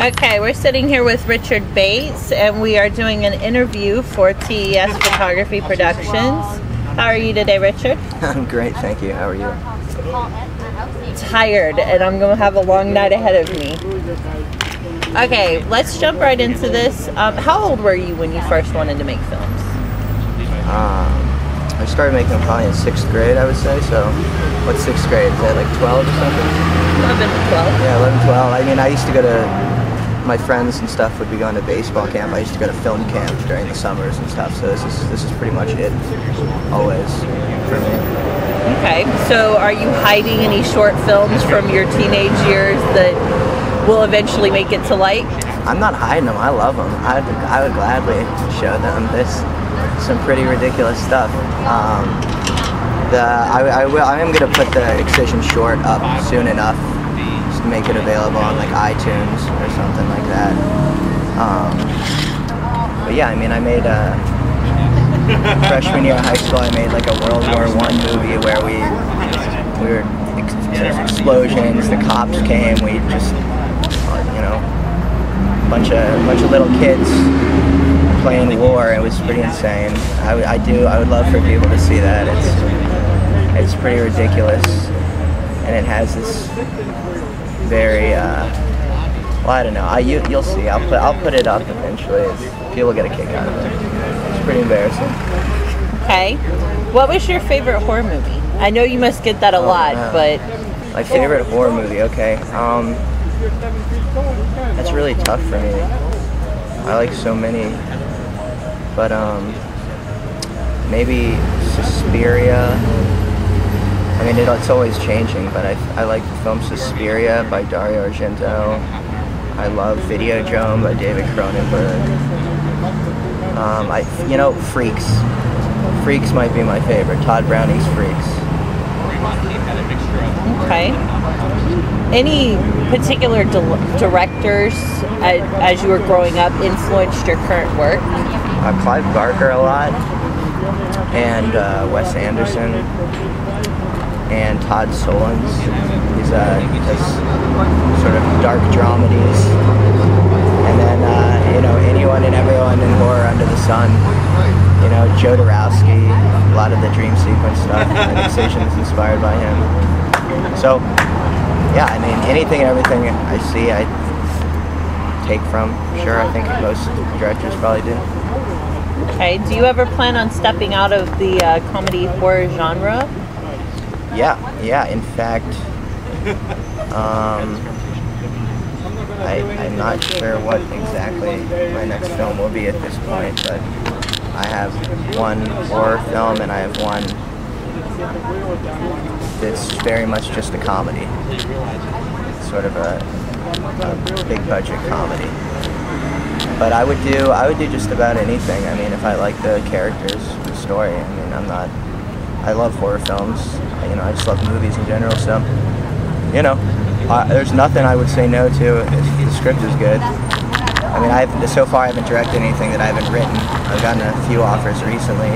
Okay, we're sitting here with Richard Bates, and we are doing an interview for TES Photography Productions. How are you today, Richard? I'm great, thank you. How are you? Tired, and I'm going to have a long night ahead of me. Okay, let's jump right into this. Um, how old were you when you first wanted to make films? Um, I started making them probably in sixth grade, I would say. So, what's sixth grade? Is that like 12 or something? 11 to 12. Yeah, 11, 12. I mean, I used to go to my friends and stuff would be going to baseball camp. I used to go to film camp during the summers and stuff. So this is this is pretty much it, always for me. Okay, so are you hiding any short films from your teenage years that will eventually make it to light? I'm not hiding them. I love them. I would, I would gladly show them. This some pretty ridiculous stuff. Um, the I, I will I am gonna put the Excision short up soon enough make it available on like iTunes or something like that. Um, but yeah, I mean, I made a freshman year of high school. I made like a World War One movie where we we were there's explosions, the cops came, we just you know bunch of bunch of little kids playing war. It was pretty insane. I, I do I would love for people to see that. It's it's pretty ridiculous, and it has this very. Uh, well, I don't know. I you, will see. I'll put I'll put it up eventually. It's, people get a kick out of it. It's pretty embarrassing. Okay. What was your favorite horror movie? I know you must get that a oh, lot, man. but my favorite horror movie. Okay. Um, that's really tough for me. I like so many, but um, maybe Suspiria I mean, it, it's always changing, but I, I like the film Suspiria by Dario Argento. I love Videodrome by David Cronenberg. Um, I, you know, Freaks. Freaks might be my favorite. Tod Browning's Freaks. Okay. Any particular di- directors as, as, you were growing up influenced your current work? Uh, Clive Barker a lot, and uh, Wes Anderson and Todd Solondz. He's uh, sort of dark dramedies, and then uh, you know anyone and everyone in horror under the sun. You know Joe Jodorowsky, a lot of the dream sequence stuff. and Excision is inspired by him. So yeah, I mean anything and everything I see, I take from. Sure, I think most directors probably do. Okay. Do you ever plan on stepping out of the uh, comedy horror genre? Yeah, yeah. In fact, um, I, I'm not sure what exactly my next film will be at this point, but I have one horror film and I have one that's very much just a comedy. It's sort of a, a big budget comedy. But I would do I would do just about anything. I mean, if I like the characters, the story. I mean, I'm not I love horror films. You know, I just love movies in general. So, you know, uh, there's nothing I would say no to if the script is good. I mean, I've so far I haven't directed anything that I haven't written. I've gotten a few offers recently.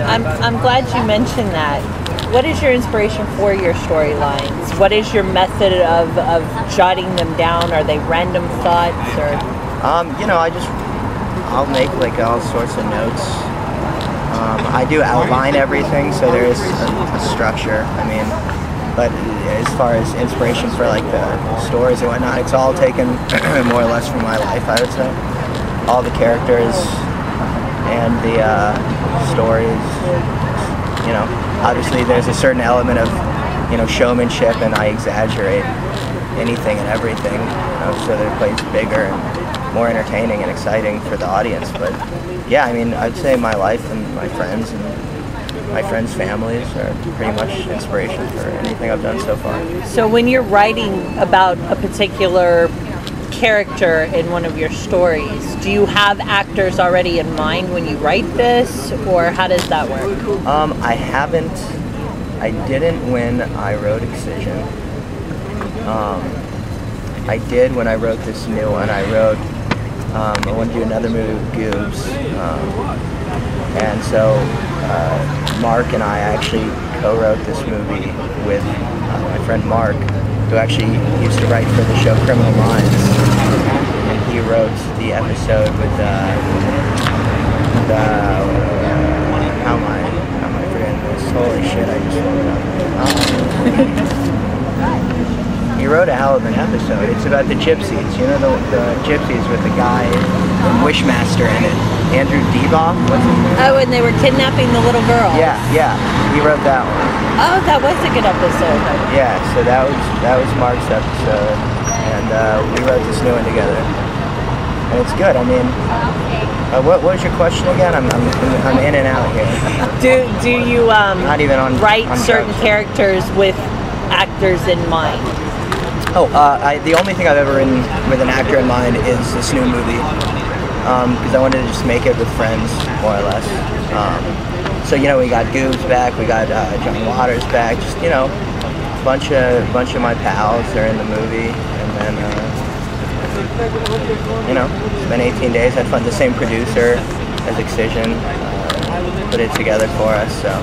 I'm, I'm glad you mentioned that. What is your inspiration for your storylines? What is your method of, of jotting them down? Are they random thoughts or? Um, you know, I just I'll make like all sorts of notes um, I do outline everything, so there is a, a, structure. I mean, but as far as inspiration for like the stories and whatnot, it's all taken more or less from my life. I would say all the characters and the uh, stories. You know, obviously there's a certain element of you know showmanship, and I exaggerate anything and everything, you know, so that it plays bigger and more entertaining and exciting for the audience. But yeah, I mean, I'd say my life and my friends and my friends' families are pretty much inspiration for anything I've done so far. So when you're writing about a particular character in one of your stories, do you have actors already in mind when you write this, or how does that work? Um, I haven't. I didn't when I wrote Excision. Um, I did when I wrote this new one. I wrote um, I want to do another movie with Goobs. Um, and so uh, Mark and I actually co-wrote this movie with uh, my friend Mark, who actually used to write for the show Criminal Minds. And he wrote the episode with uh, the uh, how am I how am I forgetting this? Holy shit! I just woke up. Um, he wrote a hell of an episode. It's about the gypsies. You know the, the gypsies with the guy from Wishmaster in it, Andrew Divoff. What's his name? Oh, and they were kidnapping the little girl. Yeah, yeah. He wrote that one. Oh, that was a good episode. Yeah, so that was that was Mark's episode, and uh, we wrote this new one together, and it's good. I mean, uh, what, what was your question again? I'm, I'm, I'm in and out here. Do do you um Not even on write on certain drugs. characters with actors in mind? Oh, uh, I, the only thing I've ever written with an actor in mind is this new movie, because I wanted to just make it with friends, more or less. Um, so you know, we got Goobs back, we got uh, John Waters back, just you know, a bunch of bunch of my pals are in the movie, and then uh, you know, it's been 18 days. Had fun. The same producer as Excision uh, put it together for us, so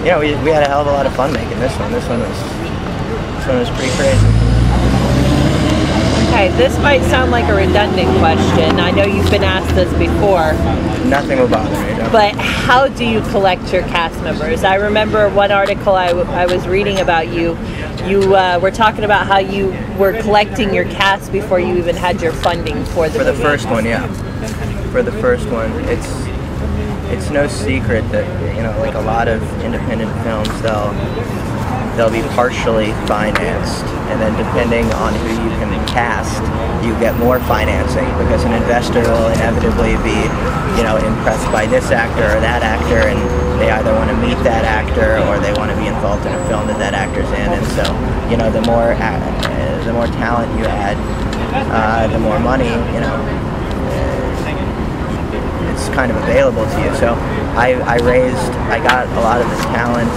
you know, we, we had a hell of a lot of fun making this one. This one was one was pretty crazy. Okay, this might sound like a redundant question. I know you've been asked this before, Nothing will bother me. No. but how do you collect your cast members? I remember one article I, w- I was reading about you. You uh, were talking about how you were collecting your cast before you even had your funding for the For the movie. first one, yeah. For the first one, it's it's no secret that you know, like a lot of independent films, they'll they'll be partially financed, and then depending on who you can cast, you get more financing because an investor will inevitably be, you know, impressed by this actor or that actor, and they either want to meet that actor or they want to be involved in a film that that actor's in, and so you know, the more a- the more talent you add, uh, the more money, you know, it's kind of available to you. So I, I raised, I got a lot of this talent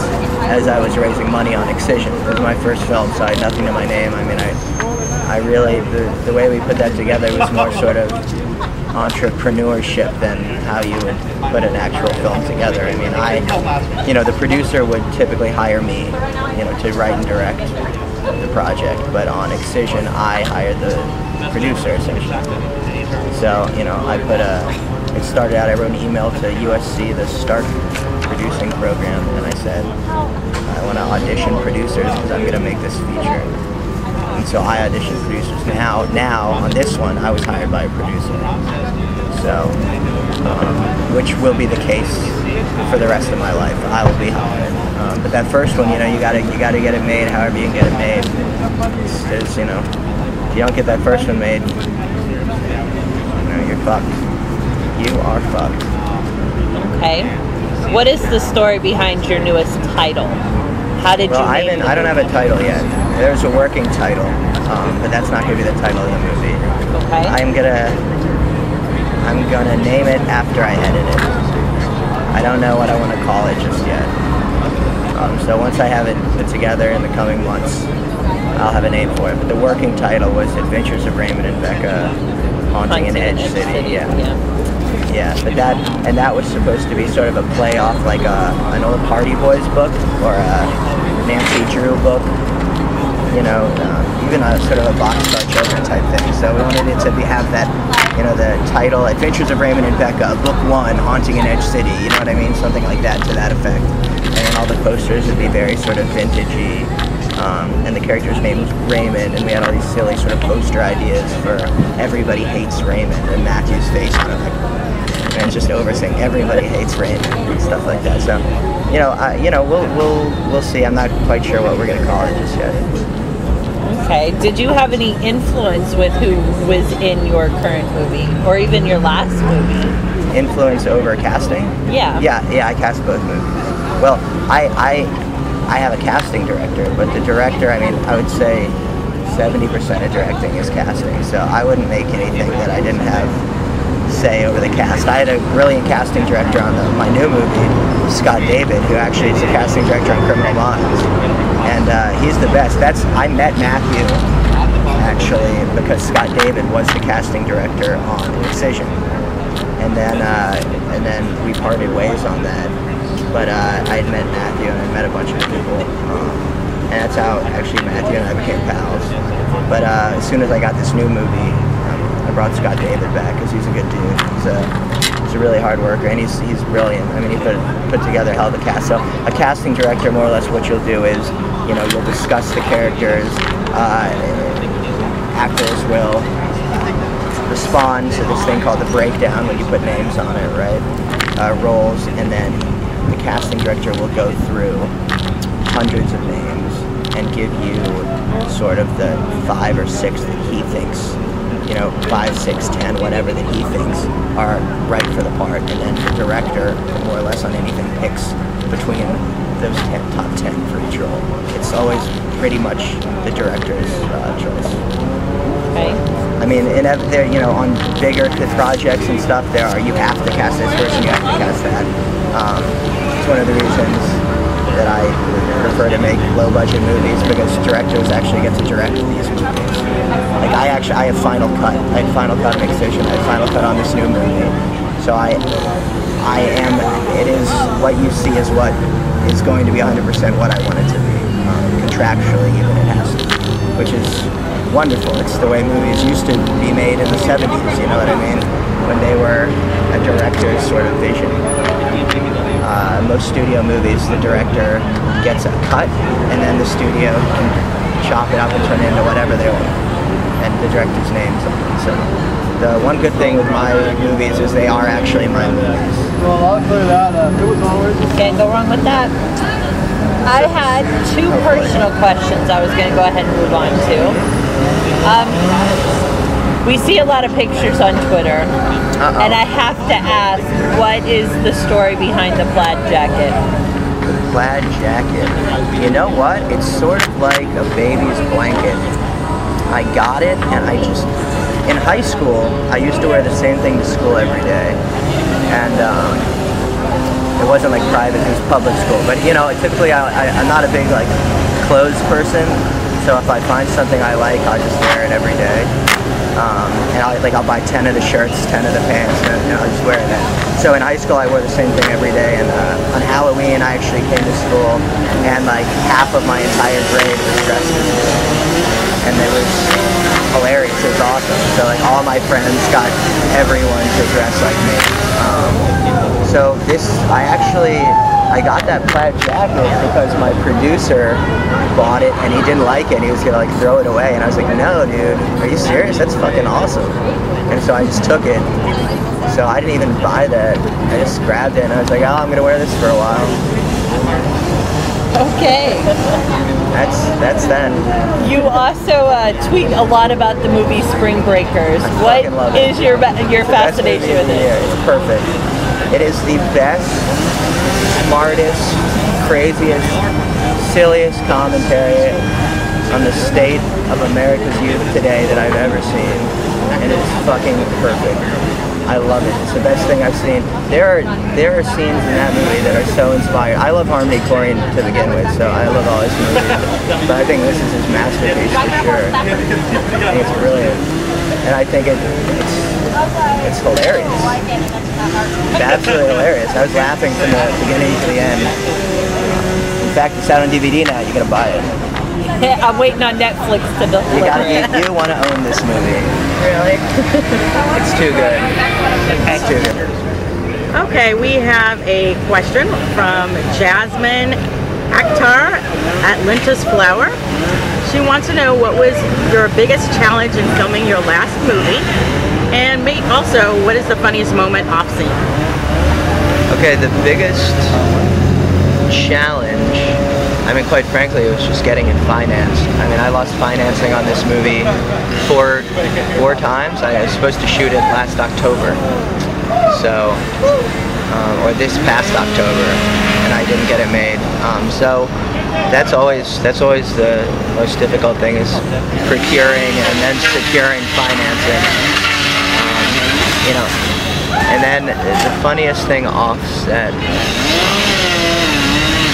as I was raising money on Excision. It was my first film, so I had nothing to my name. I mean, I, I really, the, the way we put that together was more sort of entrepreneurship than how you would put an actual film together. I mean, I, you know, the producer would typically hire me, you know, to write and direct the project, but on Excision, I hired the producer essentially. So, you know, I put a, it started out, I wrote an email to USC, the Stark producing program, and I said, I want to audition producers because I'm going to make this feature. And so I auditioned producers. Now, now on this one, I was hired by a producer. So, um, which will be the case for the rest of my life. I will be hired. Um, but that first one, you know, you gotta you gotta get it made. However you can get it made. It's, you know, if you don't get that first one made, you know, you're fucked. You are fucked. Okay. What is the story behind your newest title? How did Well, you I haven't. I don't have a title yet. There's a working title, um, but that's not gonna be the title of the movie. Okay. I'm gonna I'm gonna name it after I edit it. I don't know what I want to call it just yet. Um, so once I have it put together in the coming months, I'll have a name for it. But the working title was Adventures of Raymond and Becca Haunting in Edge City. Yeah. Yeah, but that and that was supposed to be sort of a play off like a, an old Hardy Boys book or a Nancy Drew book, you know, um, even a sort of a box star children type thing. So we wanted it to be have that, you know, the title Adventures of Raymond and Becca, Book One, Haunting in Edge City. You know what I mean? Something like that to that effect. And then all the posters would be very sort of vintagey. Um, and the character's name was Raymond, and we had all these silly sort of poster ideas for Everybody Hates Raymond, and Matthew's face on it, like, and it's just over saying everybody hates rain and stuff like that. So, you know, I, you know, we'll we'll we'll see. I'm not quite sure what we're gonna call it just yet. Okay. Did you have any influence with who was in your current movie or even your last movie? Influence over casting? Yeah. Yeah, yeah. I cast both movies. Well, I I I have a casting director, but the director, I mean, I would say 70% of directing is casting. So I wouldn't make anything that I didn't have say over the cast. I had a brilliant casting director on the, my new movie, Scott David, who actually is the casting director on Criminal Minds, and uh, he's the best. That's I met Matthew actually because Scott David was the casting director on Excision, and then uh, and then we parted ways on that. But uh, I had met Matthew and I met a bunch of people. Um, and that's how actually Matthew and I became pals. But uh, as soon as I got this new movie, I brought Scott David back because he's a good dude. He's a he's a really hard worker and he's he's brilliant. I mean, he put put together hell of a cast. So a casting director, more or less, what you'll do is, you know, you'll discuss the characters. Uh, actors will respond to this thing called the breakdown when you put names on it, right? Uh, roles, and then the casting director will go through hundreds of names and give you sort of the five or six that he thinks, you know, five, six, ten, whatever that he thinks are right for the part, and then the director, more or less on anything, picks between those ten, top ten for each role. It's always pretty much the director's uh, choice. Okay. I mean, in there, you know, on bigger projects and stuff, there are you have to cast this person, you have to cast that. Um, it's one of the reasons that I prefer to make low budget movies because directors actually get to direct these movies. Like I actually, I have final cut. I had final cut of Excision. I had final cut on this new movie. So I, I am. It is what you see is what is going to be 100% what I want it to be. Um, contractually, even it has to, which is wonderful. It's the way movies used to be made in the 70s. You know what I mean? When they were a director's sort of vision. Uh, most studio movies, the director gets a cut, and then the studio can chop it up and turn it into whatever they want, and the director's name's on it. So the one good thing with my movies is they are actually my movies. Well, I'll clear that up. It was always. Can't go wrong with that. I had two personal questions I was going to go ahead and move on to. Um, we see a lot of pictures on Twitter, Uh-oh. and I have to ask, what is the story behind the plaid jacket? The plaid jacket. You know what? It's sort of like a baby's blanket. I got it and I just, in high school, I used to wear the same thing to school every day. And um, it wasn't like private, it was public school. But you know, typically I, I, I'm not a big like clothes person. So if I find something I like, I'll just wear it every day. Um, and I'll, like I'll buy 10 of the shirts, 10 of the pants, and I'll just wear it. So in high school, I wore the same thing every day. And uh, on Halloween, I actually came to school, and like half of my entire grade was dressed as me. And it was hilarious. It was awesome. So like all my friends got everyone to dress like me. Um, so this, I actually, I got that plaid jacket because my producer bought it and he didn't like it. And he was gonna like throw it away, and I was like, no, dude, are you serious? That's fucking awesome. And so I just took it. So I didn't even buy that. I just grabbed it and I was like, oh, I'm gonna wear this for a while. Okay. That's that's then. You also uh, tweet a lot about the movie Spring Breakers. What love it. is your your It's fascination with it? It's perfect. It is the best, smartest, craziest, silliest commentary on the state of America's youth today that I've ever seen. And it's fucking perfect. I love it. It's the best thing I've seen. There are there are scenes in that movie that are so inspired. I love Harmony Korine to begin with, so I love all his movies. But I think this is his masterpiece for sure. I think it's brilliant. And I think it, it's it's hilarious. It's absolutely hilarious. I was laughing from the beginning to the end. In fact, it's out on DVD now. You gotta buy it. I'm waiting on Netflix to deliver. You gotta. it. You, you want to own this movie. Really? It's too good. It's too good. Okay, we have a question from Jasmine Akhtar at Lintus Flower. She wants to know what was your biggest challenge in filming your last movie, and mate, also what is the funniest moment off scene. Okay, the biggest challenge, I mean, quite frankly, it was just getting it financed. I mean, I lost financing on this movie four, four times. I was supposed to shoot it last October, so, um, or this past October, and I didn't get it made. Um, so, that's always that's always the most difficult thing is procuring and then securing financing. You know, and then the funniest thing offset,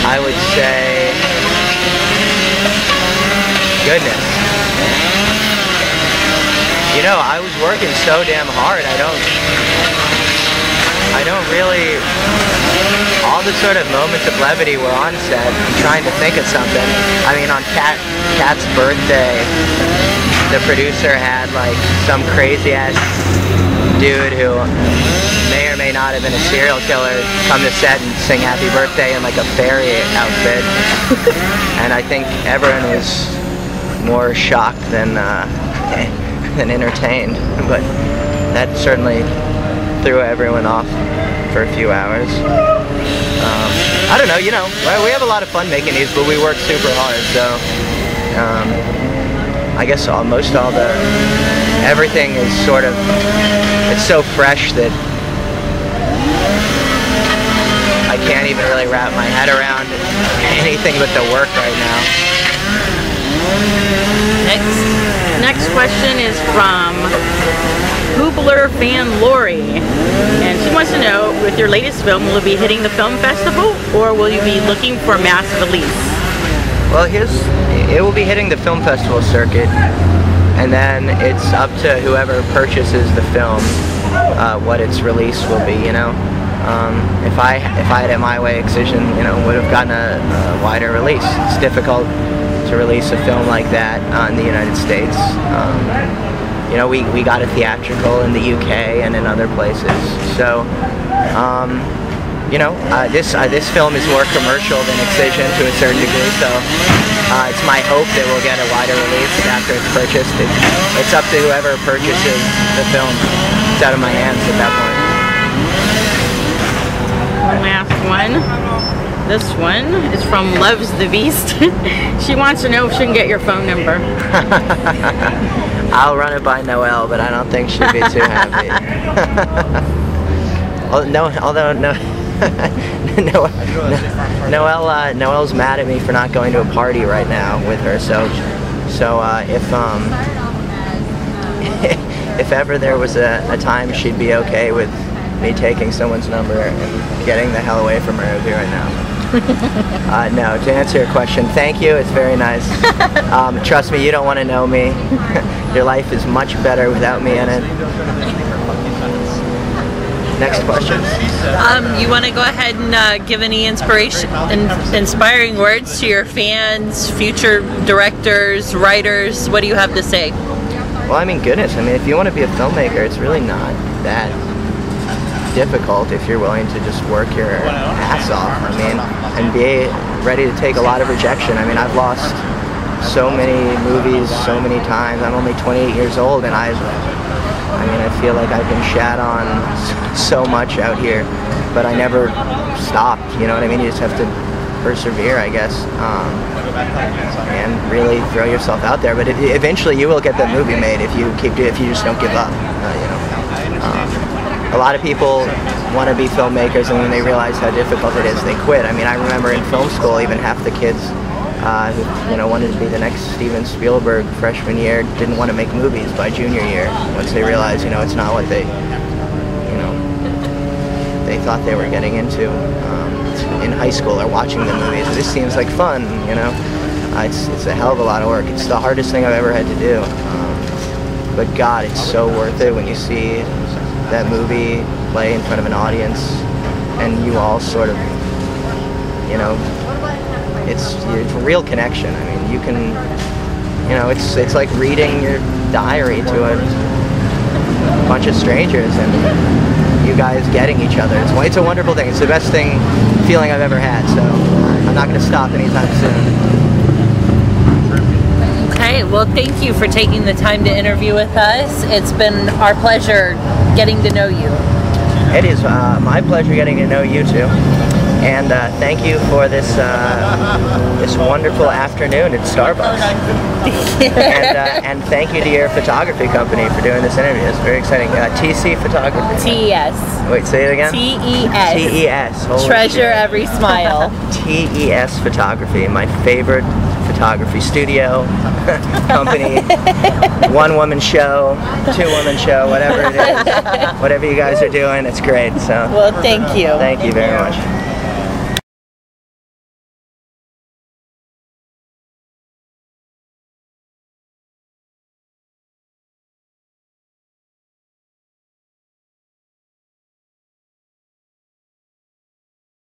I would say, goodness. You know, I was working so damn hard. I don't, I don't really. All the sort of moments of levity were on set. Trying to think of something. I mean, on Cat Cat's birthday, the producer had like some crazy ass dude who may or may not have been a serial killer come to set and sing happy birthday in like a fairy outfit. and I think everyone was more shocked than uh, than entertained. But that certainly threw everyone off for a few hours. Um, I don't know, you know, we have a lot of fun making these, but we work super hard, so um, I guess all, most all the, everything is sort of, it's so fresh that I can't even really wrap my head around anything but the work right now. Next, next question is from Gubler fan Lori, and she wants to know, with your latest film, will it be hitting the film festival, or will you be looking for mass release? Well, here's, it will be hitting the film festival circuit, and then it's up to whoever purchases the film uh, what its release will be. You know, um, if I if I had it my way, Excision, you know, would have gotten a, a wider release. It's difficult to release a film like that uh, in the United States. Um, you know, we, we got a theatrical in the UK and in other places. So, um, you know, uh, this uh, this film is more commercial than Excision to a certain degree. So, uh, it's my hope that we'll get a wider release after it's purchased. It, it's up to whoever purchases the film. It's out of my hands at that point. Last one. This one is from Loves the Beast. she wants to know if she can get your phone number. I'll run it by Noelle, but I don't think she'd be too happy. no, although no, no, Noelle, uh, Noelle's mad at me for not going to a party right now with her. So, so uh, if um, if ever there was a, a time she'd be okay with me taking someone's number and getting the hell away from her, it would be right now. uh, no, to answer your question, thank you. It's very nice. Um, trust me, you don't want to know me. your life is much better without me in it. Next question. Um, you want to go ahead and uh, give any inspiration and inspiring words to your fans, future directors, writers? What do you have to say? Well, I mean, goodness. I mean, if you want to be a filmmaker, it's really not that difficult if you're willing to just work your ass off. I mean, and be ready to take a lot of rejection. I mean, I've lost so many movies so many times. I'm only 28 years old, and I've, I mean, I feel like I've been shat on so much out here, but I never stopped. You know what I mean? You just have to persevere, I guess, um, and really throw yourself out there. But eventually, you will get that movie made if you keep if you just don't give up. Uh, you know. Um, a lot of people want to be filmmakers and when they realize how difficult it is, they quit. I mean, I remember in film school, even half the kids uh, you know wanted to be the next Steven Spielberg freshman year didn't want to make movies by junior year once they realized you know it's not what they you know they thought they were getting into um, in high school or watching the movies. This seems like fun, you know. Uh, it's it's a hell of a lot of work. It's the hardest thing I've ever had to do. Um, but God, it's so worth it when you see that movie play in front of an audience and you all sort of, you know, it's, it's a real connection. I mean, you can, you know, it's, it's like reading your diary to a bunch of strangers and you guys getting each other. It's, it's a wonderful thing. It's the best thing, feeling I've ever had. So I'm not going to stop anytime soon. Okay, well, thank you for taking the time to interview with us. It's been our pleasure getting to know you. It is uh, my pleasure getting to know you too. And uh, thank you for this uh, this wonderful afternoon at Starbucks. and, uh, and thank you to your photography company for doing this interview. It's very exciting. Uh, TC Photography. TES. Wait, say it again. TES. TES. Treasure shit. every smile. TES Photography, my favorite photography studio, company, one woman show, two woman show, whatever it is. Whatever you guys are doing, it's great. So Well, thank you. Thank you very much.